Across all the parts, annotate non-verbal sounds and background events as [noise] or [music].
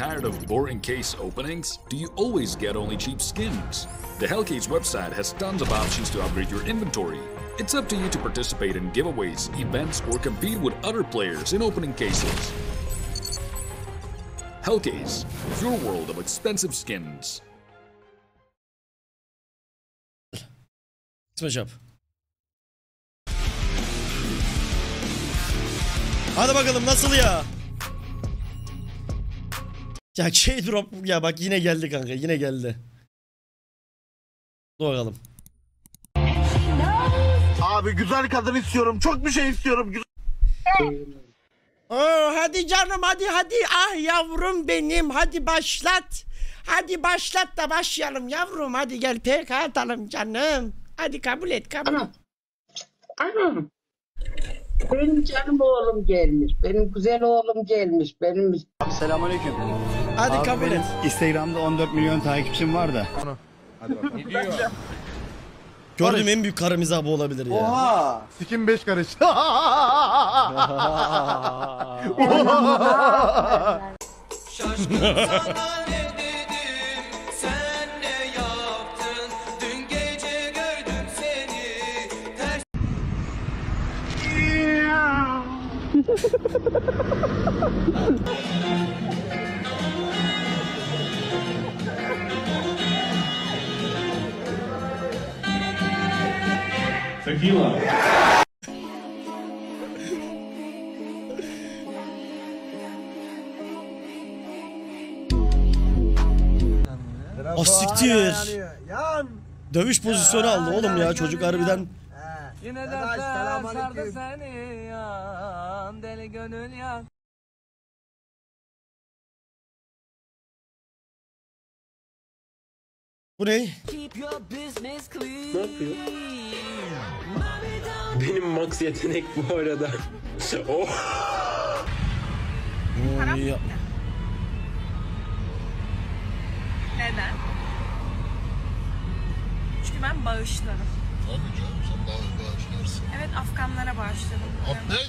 Tired of boring case openings? Do you always get only cheap skins? The Hellcase website has tons of options to upgrade your inventory. It's up to you to participate in giveaways, events, or compete with other players in opening cases. Hellcase, your world of expensive skins. Switch up. Hadi bakalım nasıl ya? Ya şey drop ya bak yine geldi kanka yine geldi. Dur bakalım. Abi güzel kadın istiyorum. Çok bir şey istiyorum. Güzel Oo, hadi canım hadi hadi ah yavrum benim hadi başlat. Hadi başlat da başlayalım yavrum hadi gel PK atalım canım. Hadi kabul et kabul. Anam. Anam. Benim canım oğlum gelmiş. Benim güzel oğlum gelmiş. Benim Selamünaleyküm. Hadi Abi kabul et. Instagram'da 14 milyon takipçim var da. Gördüğüm en büyük kara mizahı bu olabilir ya. Oha. Sikim 5 karış. Sen ne yaptın? Dün gece Ters Asiktir. Dövüş pozisyonu aldı oğlum ya çocuk harbiden. Yine dersen sardı seni yan Deli gönül yan. Bu ne? Keep your business clean Benim max yetenek bu arada. [laughs] oh. Ya. Neden? Çünkü ben bağışlarım. Tabii canım sen bağ, bağışlarsın. Evet Afganlara bağışladım. Ne?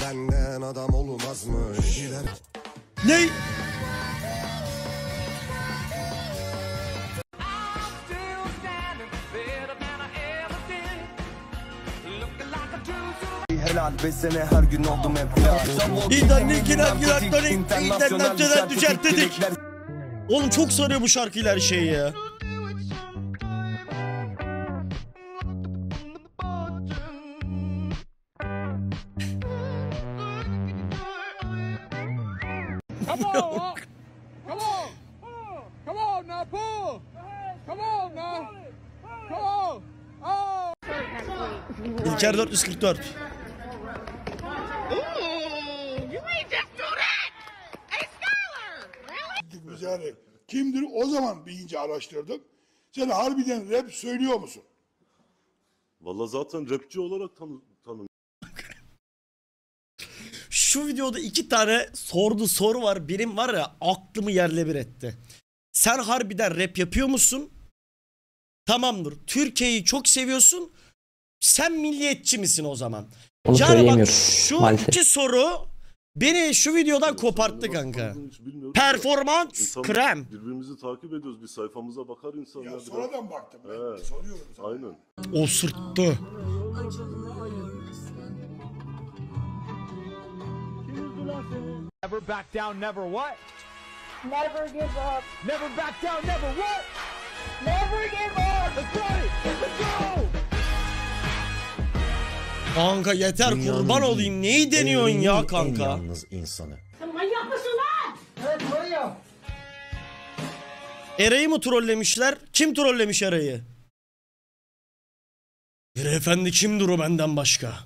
Benden adam olmazmış. Ne? Helal 5 sene her gün oldum hep ya İnternet girer girer dönek internasyonel düşer dedik. Oğlum çok sarıyor bu şarkılar şey ya. Come on, come on, come on now, pull. Come on now, come on. Oh. İlker 444. Yani kimdir o zaman bir ince araştırdım. Sen harbiden rap söylüyor musun? Valla zaten rapçi olarak tanı tanım. Şu videoda iki tane sordu soru var. Benim var ya aklımı yerle bir etti. Sen harbiden rap yapıyor musun? Tamamdır. Türkiye'yi çok seviyorsun. Sen milliyetçi misin o zaman? Onu yani bak şu maalesef. iki soru beni şu videodan koparttı kanka. Performans insan krem. Birbirimizi takip ediyoruz. Bir sayfamıza bakar insanlar. Ya biraz. sonradan baktım ben. Evet. Soruyorum sana. Aynen. O sırttı. Never back down, never what? Never give up. Never back down, never what? Never give up. Let's go! Let's go! Kanka yeter kurban olayım. Neyi deniyorsun ya kanka? Manyak mısın lan? Evet manyak. Eray'ı mı trollemişler? Kim trollemiş Eray'ı? Bir efendi kimdir o benden başka?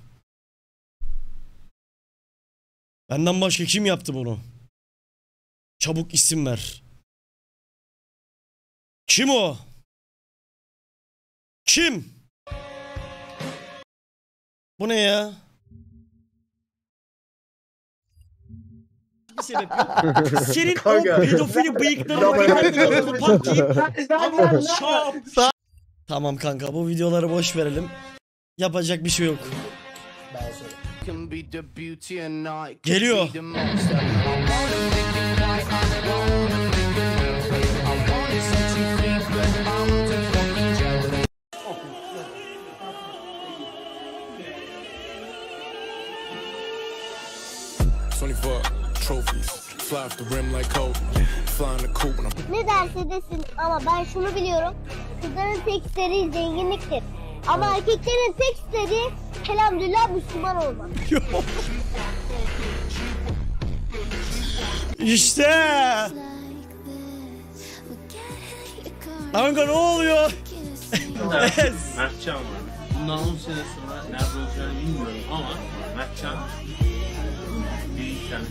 Benden başka kim yaptı bunu? Çabuk isim ver. Kim o? Kim? Bu ne ya? Bir sebep yok. [laughs] Senin o pedofili bıyıklarını patlayıp Şap. Tamam kanka bu videoları boş verelim. Yapacak bir şey yok. Geliyor. [laughs] Twenty-four trophies, fly off the rim like Kobe, flying the coop and I'm Ne derse desin ama ben şunu biliyorum. Kızların tek istediği zenginliktir. Ama erkeklerin tek istediği elhamdülillah Müslüman olmak. [laughs] İşte. Kanka ne oluyor? Mertcan var. Bundan 10 sene sonra nerede olacağını bilmiyorum ama Mertcan don.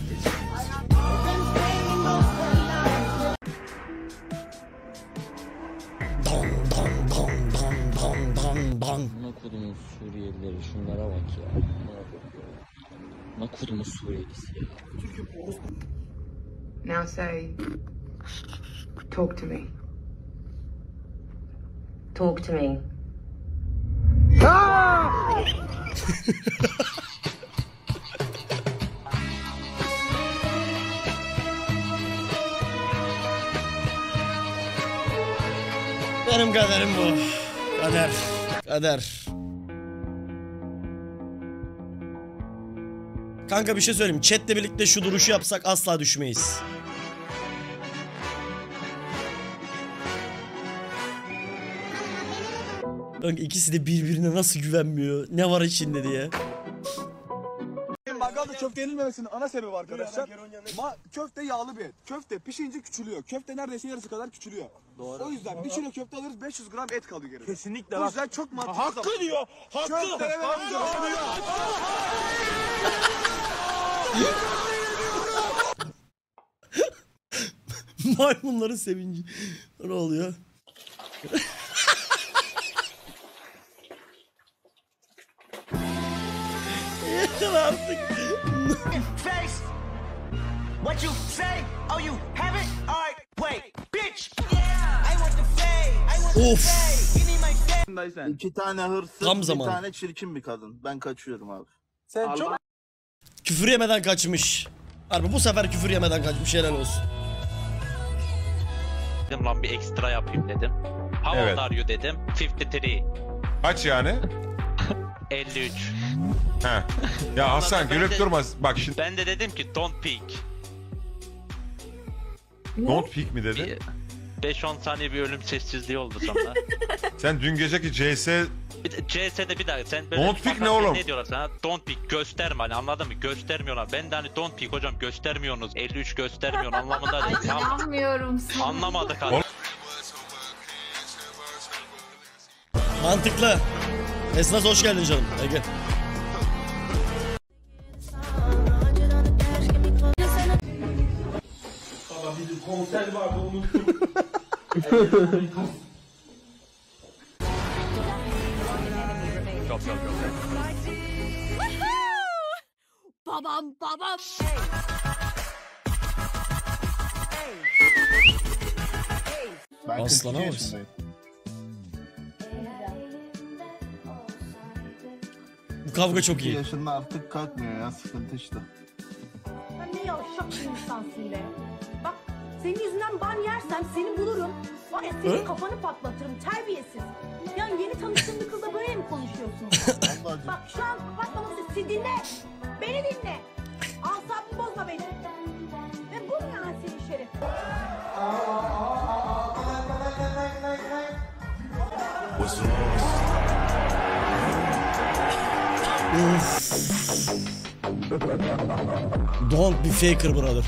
Ana kodumun Suriyelileri şunlara bak ya. Ana kodumun Suriyelisi ya. Now say, talk to me. Talk to me. [laughs] [laughs] Benim kaderim bu. Kader. Kader. Kanka bir şey söyleyeyim. Chat'le birlikte şu duruşu yapsak asla düşmeyiz. Kanka ikisi de birbirine nasıl güvenmiyor? Ne var içinde diye. Mangalda köfte yenilmemesinin ana sebebi arkadaşlar. Ma köfte yağlı bir et. Köfte pişince küçülüyor. Köfte neredeyse yarısı kadar küçülüyor. Doğru. O yüzden bir kilo köfte alırız 500 gram et kalıyor geride. Kesinlikle. O yüzden çok mantıklı. Hakkı diyor. Hakkı. Köftelere [laughs] Maymunların sevinci. Ne oluyor? Yeter artık. What you say? Oh, you have it? Of. İki tane hırsız, Tam bir zamanı. tane çirkin bir kadın. Ben kaçıyorum abi. Sen çok Küfür yemeden kaçmış. Harbi bu sefer küfür yemeden kaçmış helal olsun. Dedim lan bir ekstra yapayım dedim. How Evet. old are you dedim. 53. Kaç yani? 53. He. Ya Hasan gülüp durma. Bak şimdi Ben de dedim ki don't peek. don't peek mi dedi? 5-10 saniye bir ölüm sessizliği oldu sonra. [laughs] Sen dün geceki CS bir de CS'de bir daha sen böyle Don't peek ne oğlum? Ne diyorlar sana? Don't peek gösterme hani anladın mı? Göstermiyorlar. Ben de hani don't peek hocam göstermiyorsunuz. 53 göstermiyor anlamında dedim. Tamam. İnanmıyorum sana. Anlamadık hani. Mantıklı. Esnaf hoş geldin canım. Ege. Babam babam. Ben Aslana 42 bak. yaşındayım. Bu kavga çok 42 iyi. yaşında artık kalkmıyor ya sıkıntı işte. Sen ne yavşak bir insansın be. Senin yüzünden ban yersem seni bulurum. Var ya senin Hı? kafanı patlatırım terbiyesiz. Yani yeni tanıştığın bir kızla böyle mi konuşuyorsun? [laughs] Bak şu an kapatmamın sesi dinle. Beni dinle. Asabımı bozma beni. Ve bu mu yani senin şeref? Don't be faker brother.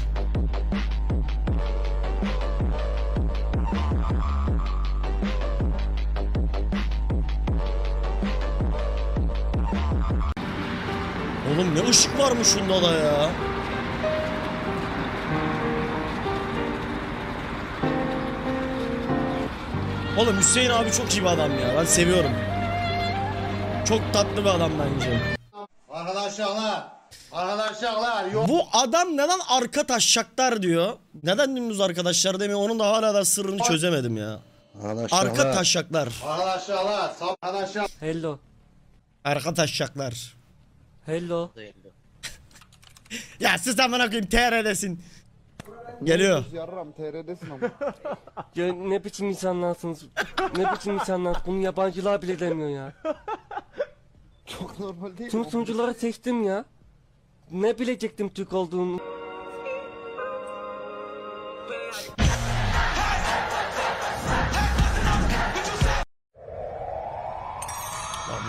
Oğlum ne ışık varmış şunda da ya. Oğlum Hüseyin abi çok iyi bir adam ya. Ben seviyorum. Çok tatlı bir adam bence. Arkadaşlar, arkadaşlar, Bu adam neden arka taşşaklar diyor? Neden dümdüz arkadaşlar demiyor? Onun da hala da sırrını çözemedim ya. Arka taşşaklar. arkadaşlar, arkadaşlar. Hello. Arka taşşaklar. Hello. Ya siz amına koyayım TR'desin. Geliyor. Yarram TR'desin ama. [laughs] Ya ne biçim insanlarsınız? Ne biçim insanlar? Bunu yabancılar bile demiyor ya. Çok normal değil Tüm mi? sunucuları seçtim ya. Ne bilecektim Türk olduğunu?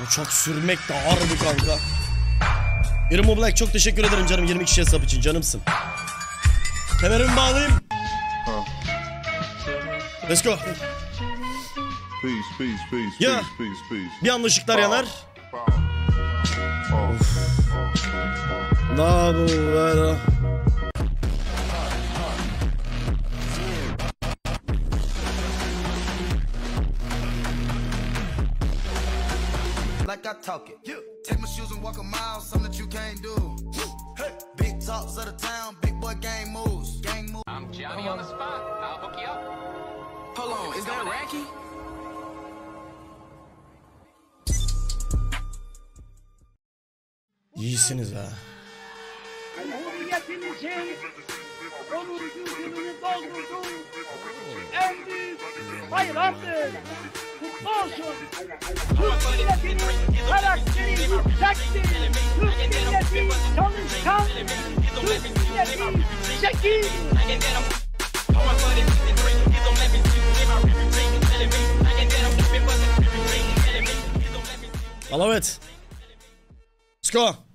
Uçak sürmek de harbi kanka. Irimo Black çok teşekkür ederim canım 22 kişi hesap için canımsın. Kemerimi bağlayayım. Let's go. Peace, peace, peace, Yeah. peace, peace, peace. Bir anda ışıklar yanar. Da bu böyle. like I talk it. Take shoes and walk a mile, something that you can't do. Hey. Big talks of the town, big boy gang moves. Gang moves. I'm Johnny on the spot. I'll hook you up. Hold on, is that Racky? İyisiniz ha. Cumhuriyetimizin 10. yılını doldurdu. En büyük bayramdır. Kutlu olsun. Türk milletinin karakteri yüksektir. Türk milleti çalışkan. Türk milleti zeki. Alavet. Let's go.